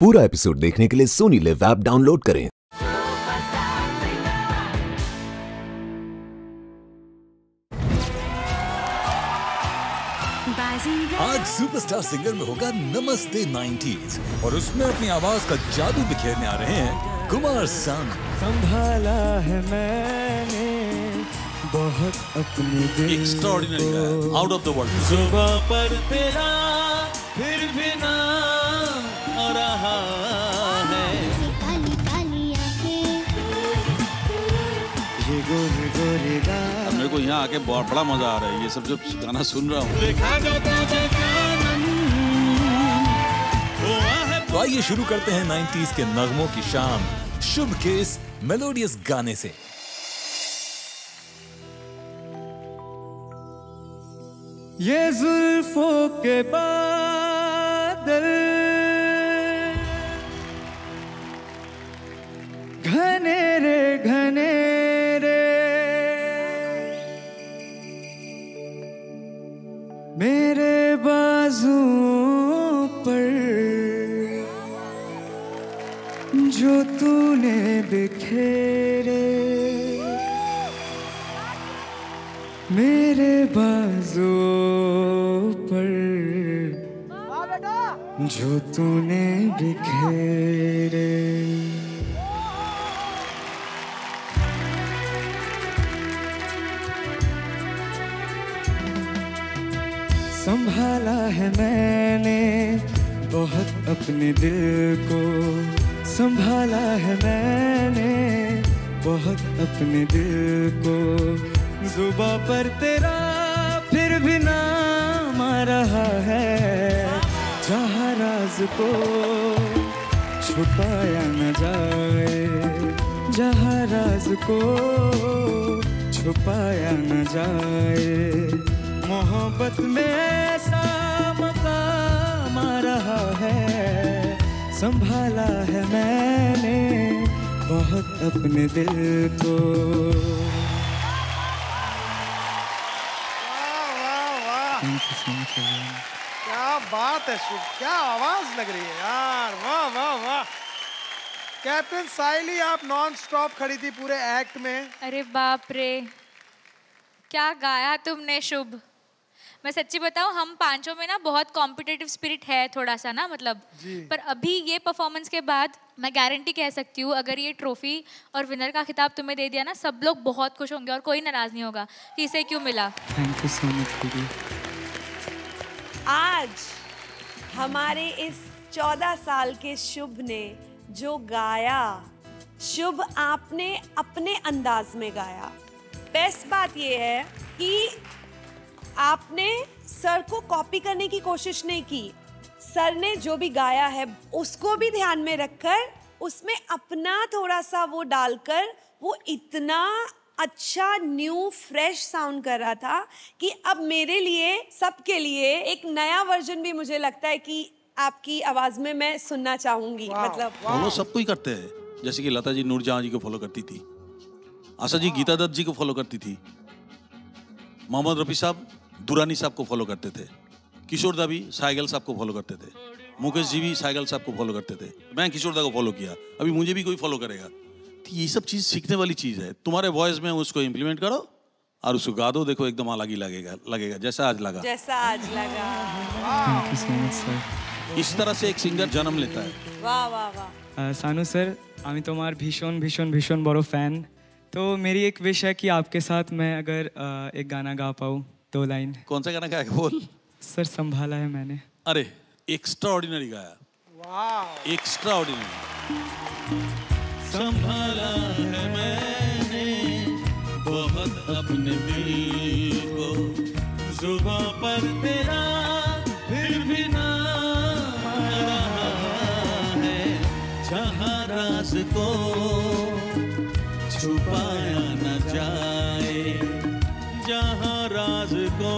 पूरा एपिसोड देखने के लिए सोनी लिव ऐप डाउनलोड करें। आज सुपरस्टार सिंगर में होगा नमस्ते 90s और उसमें अपनी आवाज़ का जादू बिखेरने आ रहे हैं कुमार सानू। संभाला है मैंने बहुत अपने extraordinary out of the world सुबह पर तेरा फिर भी ना रहा है। काली काली आँखें ये गोरे गोरे गाल मेरे को यहाँ आके बहुत बड़ा मज़ा आ रहा है ये सब जो गाना सुन रहा हूँ। है तो आइए शुरू करते हैं 90s के नगमों की शाम शुभ के इस मेलोडियस गाने से। ये जुल्फों के बादल मेरे बाजुओं पर जो तूने बिखेरे। संभाला है मैंने बहुत अपने दिल को। संभाला है मैंने बहुत अपने दिल को। जुबा पर तेरा फिर भी नाम आ रहा है। जहाँ राज को छुपाया न जाए, जहाँ राज को छुपाया न जाए, मोहब्बत में ऐसा मकाम आ रहा है। संभाला है मैंने बहुत अपने दिल को। क्या बात है शुभ क्या आवाज़ लग रही है यार। वाह वाह वाह। कैप्टन साइली आप नॉन स्टॉप खड़ी थी पूरे एक्ट में। अरे बाप रे। क्या गाया तुमने शुभ। मैं सच्ची बताऊँ हम पाँचों में ना बहुत कॉम्पिटेटिव स्पिरिट है थोड़ा सा ना मतलब। पर अभी ये परफॉर्मेंस के बाद मैं गारंटी कह सकती हूँ अगर ये ट्रॉफी और विनर का खिताब तुम्हें दे दिया ना सब लोग बहुत खुश होंगे और कोई नाराज़ नहीं होगा। कि इसे क्यों मिला? You so much, दीदी आज हमारे इस चौदह साल के शुभ ने जो गाया, शुभ आपने अपने अंदाज में गाया। बेस्ट बात यह है कि आपने सर को कॉपी करने की कोशिश नहीं की। सर ने जो भी गाया है, उसको भी ध्यान में रखकर, उसमें अपना थोड़ा सा वो डालकर, वो इतना अच्छा न्यू फ्रेश साउंड कर रहा था कि अब मेरे लिए सबके लिए एक नया वर्जन भी मुझे लगता है कि आपकी आवाज़ में मैं सुनना चाहूँगी मतलब। फॉलो सबको ही करते हैं जैसे कि लता जी नूरजहां जी को फॉलो करती थी आशा जी गीता दत्त जी को फॉलो करती थी मोहम्मद रफी साहब दुरानी साहब को फॉलो करते थे किशोर दा भी साइगल साहब को फॉलो करते थे मुकेश जी भी साइगल साहब को फॉलो करते थे। मैं किशोर दा को फॉलो किया अभी मुझे भी कोई फॉलो करेगा। ये सब चीज़ सीखने वाली चीज़ है तुम्हारे वॉइस में उसको इम्प्लीमेंट करो और उसको गा दो देखो एकदम अलग ही लगेगा लगेगा जैसा आज लगा जैसा आज लगा Thank you so much, sir. इस तरह से एक सिंगर जन्म लेता है वाह वाह वाह আহ, সানু স্যার আমি তোমার ভীষণ ভীষণ ভীষণ বড় ফ্যান তো मेरी एक विश है कि आपके साथ मैं अगर अ, एक गाना गा पाऊँ दो लाइन कौन सा गाना गाया बोल सर संभाला है मैंने अरे एक्स्ट्रा ऑर्डिनरी गाया वाह एक्स्ट्रा ऑर्डिनरी संभाला है मैंने बहुत अपने दिल को। जुबा पर तेरा फिर भी नाम है। जहाँ राज को छुपाया न जाए, जहाँ राज को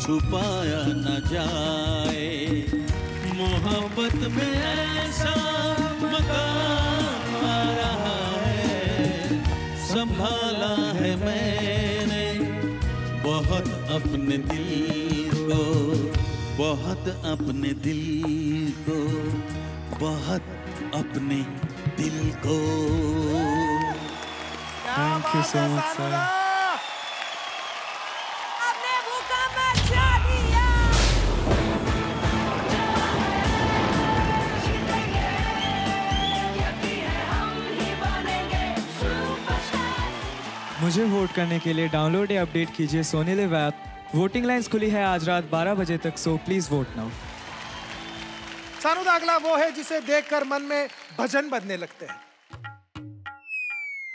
छुपाया न जाए मोहब्बत में ऐसा मकाम आ रहा है। संभाला है मैंने बहुत अपने दिल को बहुत अपने दिल को बहुत अपने दिल को। Thank you so much sir मुझे वोट करने के लिए डाउनलोड या अपडेट कीजिए Sony LIV app. Voting lines खुली है आज रात 12 बजे तक सो प्लीज़ वोट नाउ सानुदा अगला वो है जिसे देखकर मन में भजन बजने लगते हैं।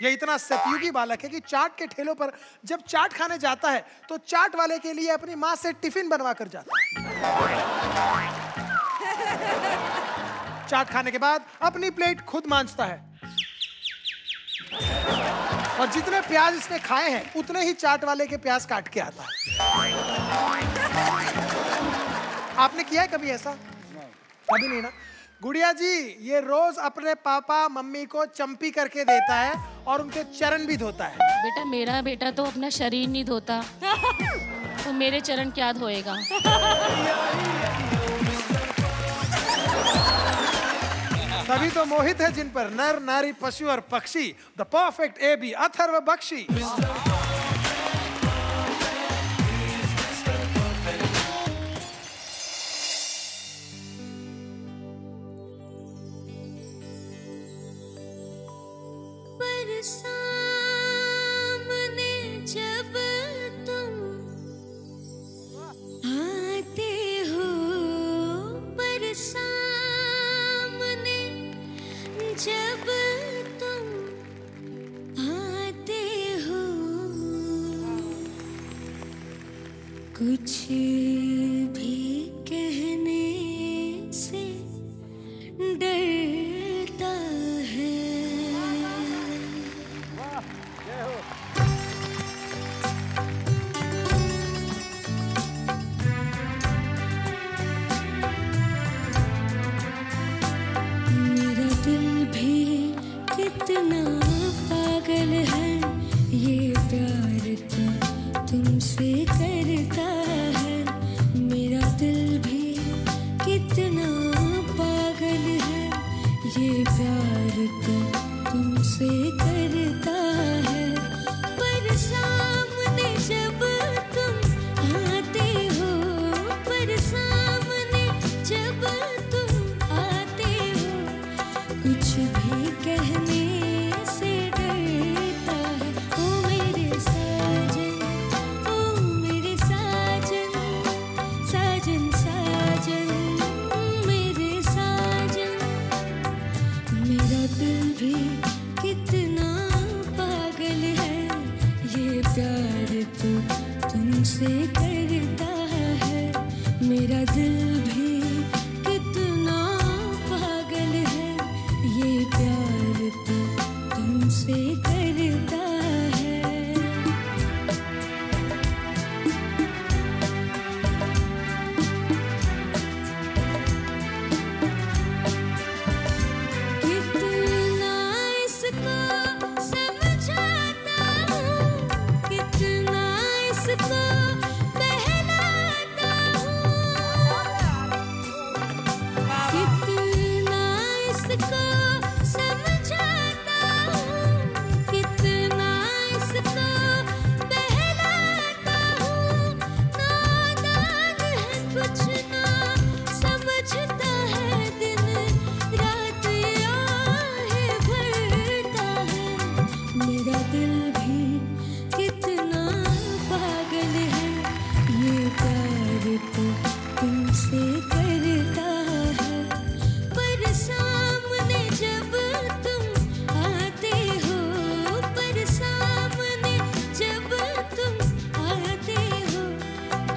ये इतना सतयुगी बालक है कि चाट के ठेलों पर जब चाट खाने जाता है तो चाट वाले के लिए अपनी माँ से टिफ़िन बनवा कर जाता है। चाट खाने के बाद अपनी प्लेट खुद मांजता है। और जितने प्याज इसने खाए हैं उतने ही चाट वाले के प्याज काट के आता है। आपने किया है कभी ऐसा? कभी नहीं ना? गुड़िया जी ये रोज अपने पापा मम्मी को चंपी करके देता है और उनके चरण भी धोता है। बेटा मेरा बेटा तो अपना शरीर नहीं धोता। तो मेरे चरण क्या धोएगा? तभी तो मोहित है जिन पर नर नारी पशु और पक्षी the perfect A B Atharva Bakshi कुछ जब तुम आते हो, कुछ भी कहने से डरता ओ मेरे साजन, ओ मेरे साजन साजन साजन मेरे साजन। मेरा दिल भी कितना पागल है, ये प्यार तो तुमसे करता है। मेरा दिल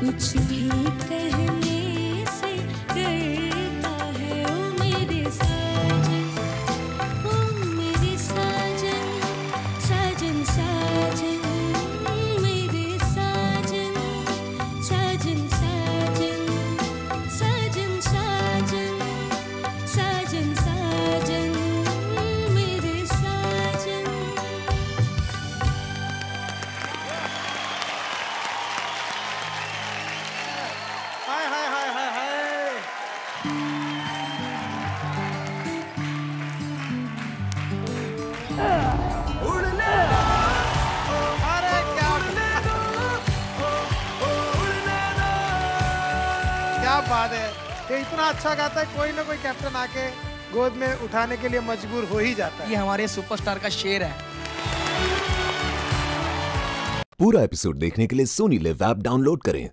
could you keep? बात है। ये इतना अच्छा गाता है कोई ना कोई कैप्टन आके गोद में उठाने के लिए मजबूर हो ही जाता है। ये हमारे सुपरस्टार का शेर है। पूरा एपिसोड देखने के लिए सोनी लिव ऐप डाउनलोड करें।